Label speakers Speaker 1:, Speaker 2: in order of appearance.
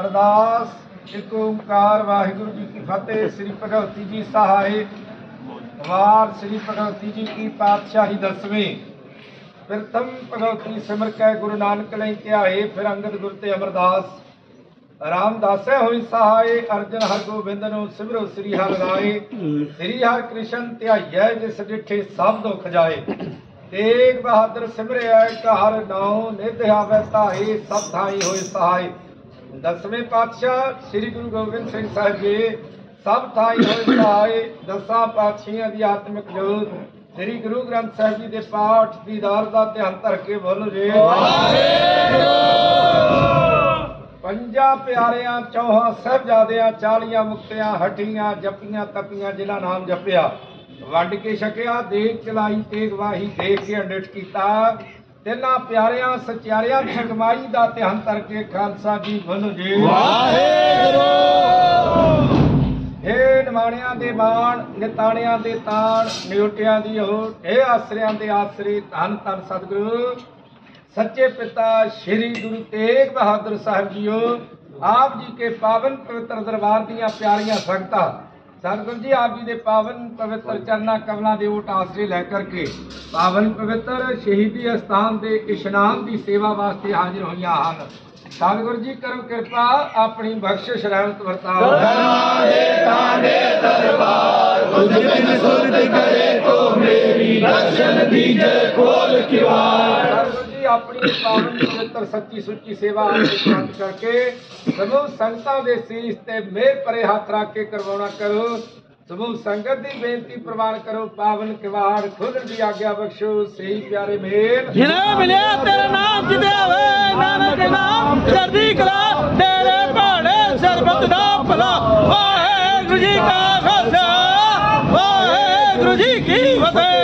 Speaker 1: ਅਰਦਾਸ, ਇੱਕ ਓੰਕਾਰ, ਵਾਹਿਗੁਰੂ ਜੀ ਕੀ ਫਤਿਹ, ਸ੍ਰੀ ਭਗਵਤੀ ਜੀ ਸਹਾਇ ਵਾਰ ਸ੍ਰੀ ਭਗਵਤੀ ਜੀ ਕੀ ਪਾਤਸ਼ਾਹੀ ਦਸਵੇਂ। ਪ੍ਰਥਮ ਭਗਵਤੀ ਸਿਮਰ ਕੈ ਗੁਰੂ ਨਾਨਕ ਲੈ ਧਿਆਏ, ਫਿਰ ਅੰਗਦ ਗੁਰ ਤੇ ਅਮਰਦਾਸ। ਰਾਮਦਾਸੈ ਹੋਈ ਸਹਾਇ ਅਰਜਨ ਹਰ ਗੋਬਿੰਦ ਨੂੰ ਸਿਮਰੋ ਸ੍ਰੀ ਹਰਿ ਰਾਏ ਸ੍ਰੀ ਹਰਿ ਕ੍ਰਿਸ਼ਨ ਧਿਆਈਐ, ਜਿਸ ਡਿਠੇ ਸਭ ਦੁਖ ਜਾਏ। ਤੇਗ ਬਹਾਦਰ ਸਿਮਰਿਆ ਘਰ ਨਾਉ ਨਿਧ ਆਵੈ ਧਾਈ ਸਭ ਥਾਈ ਹੋਏ ਸਹਾਇ ਦਸਵੇਂ ਪਾਤਸ਼ਾਹ ਸ੍ਰੀ ਗੁਰੂ ਗੋਬਿੰਦ ਸਿੰਘ ਸਾਹਿਬ ਜੀ, ਸਭ ਥਾਈ ਹੋਏ ਸਹਾਇ ਦਸਾਂ ਪਾਤਸ਼ਾਹਾਂ ਦੀ ਆਤਮਿਕ ਜੋਤ, ਸ੍ਰੀ ਗੁਰੂ ਗ੍ਰੰਥ ਸਾਹਿਬ ਜੀ ਦੇ ਪਾਠ ਦੀਦਾਰ ਦਾ ਧਿਆਨ ਧਰ ਕੇ ਬੋਲੋ ਜੀ। ਪੰਜਾਂ ਪਿਆਰਿਆਂ, ਚੌਹਾਂ ਸਾਹਿਬਜ਼ਾਦਿਆਂ, ਚਾਲੀਆਂ ਮੁਕਤਿਆਂ, ਹਟੀਆਂ, ਜਪੀਆਂ, ਤਪੀਆਂ, ਜਿਨ੍ਹਾਂ ਨਾਮ ਜਪਿਆ, ਵੰਡ ਕੇ ਛਕਿਆ ਦੇਖ ਚਲਾਈ, ਤੇਗ ਵਾਹੀ, ਦੇਖ ਕੇ ਅੰਡਿਟ ਕੀਤਾ। ਤਿੰਨਾਂ ਪਿਆਰਿਆਂ ਸਚਿਆਰਿਆਂ ਦੀ ਕਮਾਈ ਦਾ ਧਿਆਨ ਧਰ ਕੇ ਖਾਲਸਾ ਜੀ ਬੋਲੋ ਜੀ। ਹੇ ਨਿਮਾਣਿਆਂ ਦੇ ਮਾਣ ਨਿਤਾਣਿਆਂ ਦੇ ਤਾਣ ਨਿਉਟਿਆਂ ਦੀ ਹੋਟ ਹੇ ਆਸਰਿਆਂ ਦੇ ਆਸਰੇ ਧੰਨ ਧੰਨ ਸਤਿਗੁਰੂ। ਸੱਚੇ ਪਿਤਾ ਸ੍ਰੀ ਗੁਰੂ ਤੇਗ ਬਹਾਦਰ ਸਾਹਿਬ ਜੀਓ ਆਪ ਜੀ ਕੇ ਪਾਵਨ ਪਵਿੱਤਰ ਦਰਬਾਰ ਦੀਆਂ ਪਿਆਰੀਆਂ ਸੰਗਤਾਂ ਸਤਿਗੁਰ ਜੀ, ਆਪ ਜੀ ਦੇ ਪਾਵਨ ਪਵਿੱਤਰ ਚਰਨਾ ਕਮਲਾਂ ਦੇ ਓਟ ਆਸਰੇ ਲੈ ਕਰਕੇ ਪਾਵਨ ਪਵਿੱਤਰ ਸ਼ਹੀਦੀ ਅਸਥਾਨ ਦੇ ਇਸ਼ਨਾਨ ਦੀ ਸੇਵਾ ਵਾਸਤੇ ਹਾਜ਼ਰ ਹੋਈਆਂ ਹਨ। ਸਤਿਗੁਰ ਜੀ, ਕਰੋ ਕਿਰਪਾ ਆਪਣੀ ਬਖਸ਼ਿਸ਼, ਰਹਿਮਤ, ਵਰਤਾਓ।
Speaker 2: ਕਰਨਾ ਦੇ
Speaker 1: ਤਾਂਡੇ ਦਰਬਾਰ ਆਪਣੀ ਪਾਵਨ ਪਵਿੱਤਰ ਸੱਚੀ ਸੁੱਚੀ ਸੇਵਾ ਆਪੇ ਕਰਕੇ ਸਮੂਹ ਸੰਗਤਾਂ ਦੇ ਸੀਸ ਤੇ ਮਿਹਰ ਭਰੇ ਹੱਥ ਰੱਖ ਕੇ ਕਰਵਾਉਣਾ ਕਰੋ। ਸਮੂਹ ਸੰਗਤ ਦੀ ਬੇਨਤੀ ਪ੍ਰਵਾਨ ਕਰੋ, ਪਾਵਨ ਕਿਵਾੜ ਖੋਲਣ ਦੀ ਆਗਿਆ ਬਖਸ਼ੋ, ਸਹੀ ਪਿਆਰੇ ਮੇਲ
Speaker 3: ਜਿਨੇ ਮਿਲਿਆ ਤੇਰਾ ਨਾਮ ਜਿਦਿਆ ਵੇ ਨਾਨਕ ਨਾਮ, ਚੜ੍ਹਦੀ ਕਲਾ, ਤੇਰੇ ਭਾਣੇ ਸਰਬਤ ਦਾ ਭਲਾ। ਵਾਹਿਗੁਰੂ ਜੀ ਕਾ ਖਾਲਸਾ, ਵਾਹਿਗੁਰੂ ਜੀ ਕੀ ਫਤਿਹ।